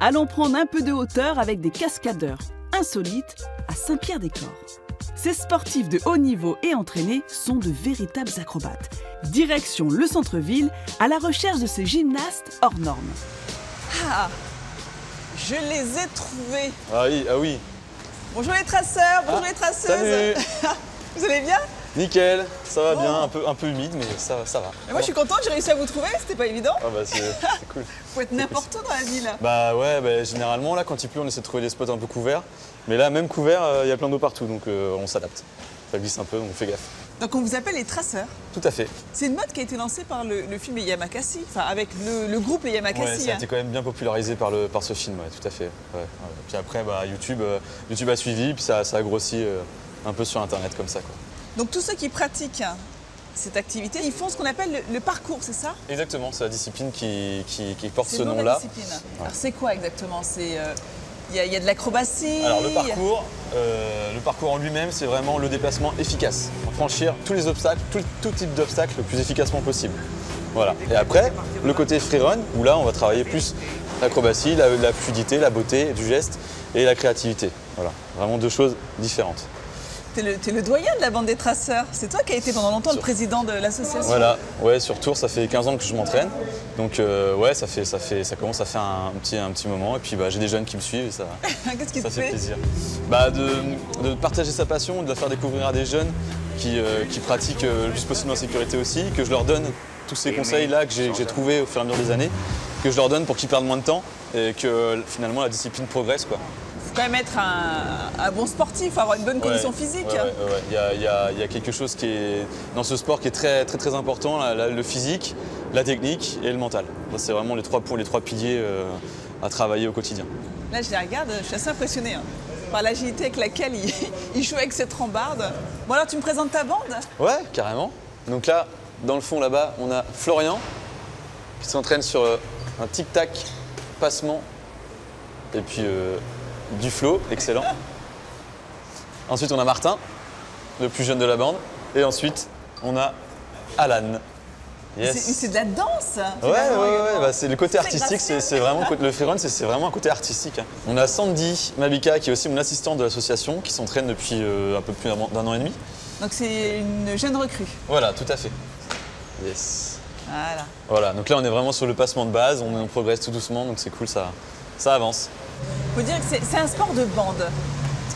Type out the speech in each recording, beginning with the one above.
allons prendre un peu de hauteur avec des cascadeurs insolites à Saint-Pierre-des-Corps. Ces sportifs de haut niveau et entraînés sont de véritables acrobates. Direction le centre-ville à la recherche de ces gymnastes hors normes. Ah Je les ai trouvés. Ah oui, ah oui. Bonjour les traceurs, bonjour Ah, les traceuses. salut. Vous allez bien? Nickel, ça va bien, un peu, un peu humide, mais ça, ça va. Mais Moi je suis contente, j'ai réussi à vous trouver, c'était pas évident. Ah bah c'est cool. Faut être n'importe où dans la ville. Bah ouais, bah, généralement là quand il pleut on essaie de trouver des spots un peu couverts. Mais là même couvert, euh, il y a plein d'eau partout donc euh, on s'adapte. Ça glisse un peu donc on fait gaffe. Donc on vous appelle les traceurs. Tout à fait. C'est une mode qui a été lancée par le, le film Les Yamakasi, enfin avec le, le groupe Les Ouais, Yamakasi. ça a hein. été quand même bien popularisé par, le, par ce film, ouais, tout à fait. Ouais, ouais. Puis après bah, YouTube, euh, YouTube a suivi, puis ça, ça a grossi un peu sur internet comme ça. Quoi. Donc tous ceux qui pratiquent cette activité, ils font ce qu'on appelle le, le parcours, c'est ça? Exactement, c'est la discipline qui, qui- qui porte ce nom-là. Alors c'est quoi exactement? C'est euh, il y, a- il y a de l'acrobatie? Alors le parcours, euh, le parcours en lui-même, c'est vraiment le déplacement efficace. Franchir tous les obstacles, tout, tout type d'obstacles le plus efficacement possible. Voilà. Et après, le côté freerun, où là on va travailler plus l'acrobatie, la, la fluidité, la beauté du geste et la créativité. Voilà. Vraiment deux choses différentes. T'es le, t'es le doyen de la bande des traceurs. C'est toi qui as été pendant longtemps le président de l'association. Voilà, ouais, sur Tours, ça fait 15 ans que je m'entraîne. Donc euh, ouais, ça, fait, ça, fait, ça commence à faire un, petit, un petit moment. Et puis bah, j'ai des jeunes qui me suivent et ça, Qu'est-ce qui ça te fait fait plaisir. Bah, de, de partager sa passion, de la faire découvrir à des jeunes qui, euh, qui pratiquent euh, le plus possible en sécurité aussi, que je leur donne tous ces conseils-là que j'ai que j'ai trouvés au fur et à mesure des années, que je leur donne pour qu'ils perdent moins de temps et que euh, finalement la discipline progresse. Quoi. Faut quand même être un, un bon sportif, avoir une bonne condition Ouais, physique. ouais, ouais. Il y, a, il y a- il y a quelque chose qui est dans ce sport qui est très très très important, la- la- le physique, la technique et le mental. C'est vraiment les trois, points- les trois piliers euh, à travailler au quotidien. Là, je les regarde, je suis assez impressionnée hein, par l'agilité avec laquelle ils il jouent avec cette rambarde. Bon, alors, tu me présentes ta bande? Ouais, carrément. Donc là, dans le fond là-bas, on a Florian qui s'entraîne sur euh, un tic-tac, passement et puis euh, du flow, excellent. Ensuite, on a Martin, le plus jeune de la bande. Et ensuite, on a Alan. Yes. C'est de la danse Ouais, ouais, ouais, également. bah, c'est le côté artistique, c'est vraiment le freerun, c'est vraiment un côté artistique. hein. On a Sandy Mabika qui est aussi mon assistante de l'association, qui s'entraîne depuis euh, un peu plus d'un d'un an et demi. Donc, c'est une jeune recrue. Voilà, tout à fait. Yes. Voilà. Voilà, donc là on est vraiment sur le passement de base, on, on progresse tout doucement, donc c'est cool, ça, ça avance. Faut dire que c'est un sport de bande.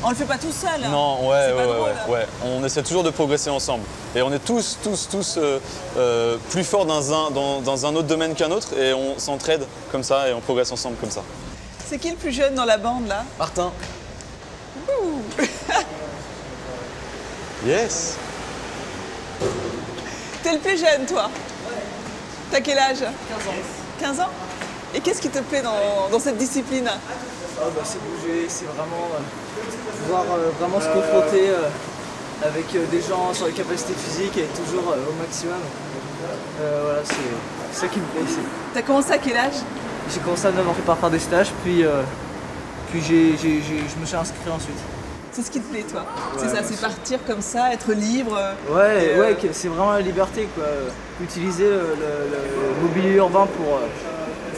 On le fait pas tout seul. hein. Non, ouais, ouais, pas ouais, drôle, ouais, hein. ouais. On essaie toujours de progresser ensemble. Et on est tous, tous, tous euh, euh, plus forts dans un, dans, dans un autre domaine qu'un autre, et on s'entraide comme ça, et on progresse ensemble comme ça. C'est qui le plus jeune dans la bande là? Martin. yes. T'es le plus jeune, toi? T'as quel âge? 15 ans. 15 ans? Et qu'est-ce qui te plaît dans, dans cette discipline? Ah bah, c'est bouger, c'est vraiment euh, pouvoir euh, vraiment se confronter euh, avec euh, des gens sur les capacités physiques et être toujours euh, au maximum. Euh, voilà, c'est ça qui me plaît ici. T'as commencé à quel âge? J'ai commencé à 9 ans par faire des stages, puis, euh, puis j'ai- j'ai- j'ai- je me suis inscrit ensuite. C'est ce qui te plaît, toi C'est ça, c'est partir comme ça, être libre. Ouais, euh, ouais, c'est vraiment la liberté, quoi. Utiliser euh, le, le- le mobilier urbain pour, euh,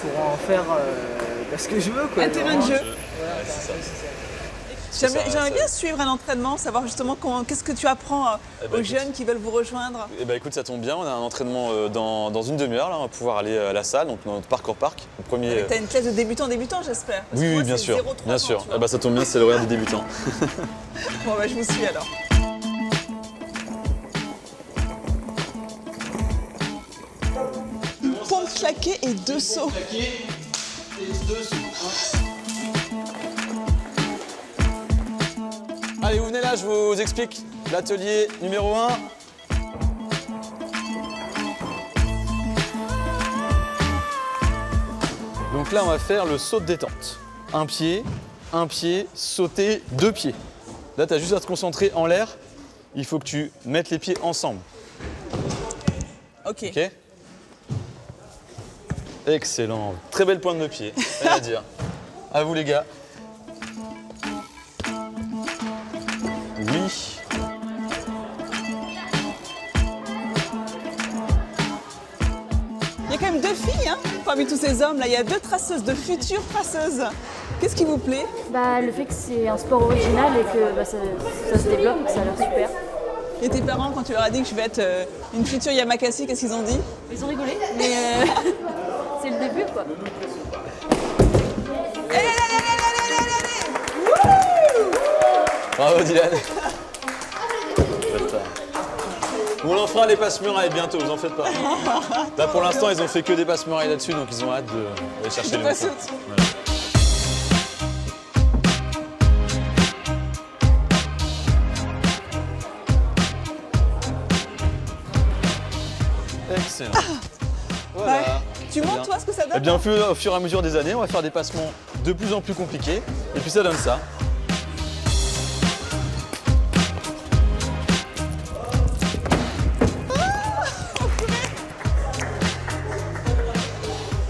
pour en faire euh, ce que je veux, quoi. Un terrain de jeu. C'est J'aimerais ça, j'aimerais ça- bien suivre un entraînement, savoir justement comment- qu'est-ce que tu apprends euh, Eh ben, aux écoute. jeunes qui veulent vous rejoindre. Eh ben écoute, ça tombe bien, on a un entraînement euh, dans, dans une demi-heure, là, on va pouvoir aller à la salle, donc dans notre parcours parc. Le premier. euh, T'as une classe de débutants débutants, j'espère. Oui, oui, moi, bien sûr, 0,3 bien ans, sûr. Eh ben, ça tombe bien, c'est l'horaire des débutants. Bon, bah, je vous suis alors. Pompe claquée et deux sauts. Allez, vous venez là, je vous explique l'atelier numéro 1. Donc là, on va faire le saut de détente. Un pied, un pied, sauter, deux pieds. Là, tu as juste à te concentrer en l'air. Il faut que tu mettes les pieds ensemble. Ok. Ok? Excellent. Très belle pointe de pied. Rien à dire. À vous, les gars. Oui. Il y a quand même deux filles, hein, parmi tous ces hommes là, il y a deux traceuses, de futures traceuses. Qu'est-ce qui vous plaît? Bah, le fait que c'est un sport original et que bah, ça, ça se développe, ça a l'air super. Et tes parents, quand tu leur as dit que je vais être euh, une future Yamakasi, qu'est-ce qu'ils ont dit? Ils ont rigolé, mais euh, le début quoi. Allez, allez, allez, allez, allez, allez, allez Bravo Dylan. On en fera les passe-murailles bientôt, vous en faites pas. Là pour l'instant ils ont fait que des passe-murailles là-dessus donc ils ont hâte de- d'aller chercher les passer Eh bien, au fur, au fur et à mesure des années, on va faire des passements de plus en plus compliqués. Et puis ça donne ça.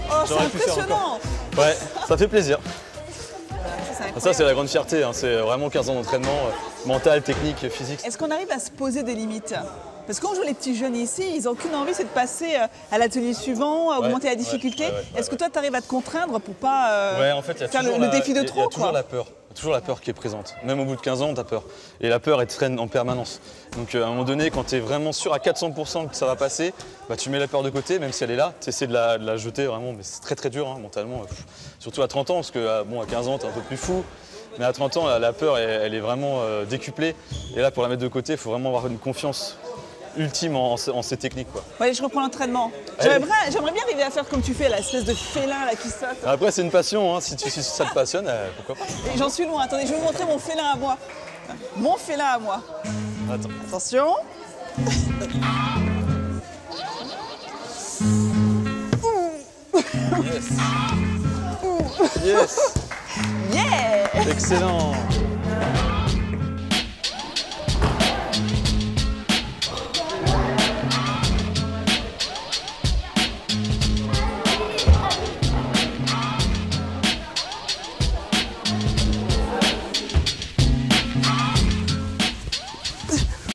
Oh, c'est impressionnant Ouais, ça fait plaisir. Ça, c'est la grande fierté. hein. C'est vraiment 15 ans d'entraînement euh, mental, technique, physique. Est-ce qu'on arrive à se poser des limites? Parce qu'on joue les petits jeunes ici, ils n'ont qu'une envie, c'est de passer euh, à l'atelier suivant, à Ouais, augmenter la difficulté. ouais, ouais, ouais, Est-ce que toi, tu arrives à te contraindre pour pas euh, Ouais, en fait, il y a faire le, défi de trop Il y a toujours quoi. la peur. Toujours la peur qui est présente. Même au bout de 15 ans, t'as peur. Et la peur, elle te freine en permanence. Donc euh, à un moment donné, quand tu es vraiment sûr à 400% que ça va passer, bah, tu mets la peur de côté, même si elle est là. Tu essaies de la, de la jeter vraiment, mais c'est très très dur hein, mentalement. Pff. Surtout à 30 ans, parce que à- bon, à 15 ans, tu es un peu plus fou. Mais à 30 ans, la, la peur, elle, elle est vraiment euh, décuplée. Et là, pour la mettre de côté, il faut vraiment avoir une confiance ultime en, en ces- en ces techniques. Quoi. Allez, je reprends l'entraînement. J'aimerais bien arriver à faire comme tu fais, la espèce de félin là qui saute. Après, c'est une passion. hein. Si, tu, si ça te passionne, euh, pourquoi pas J'en suis loin. Attendez, je vais vous montrer mon félin à moi. Mon félin à moi. Attends. Attention. Yes. Yes. Yeah Excellent.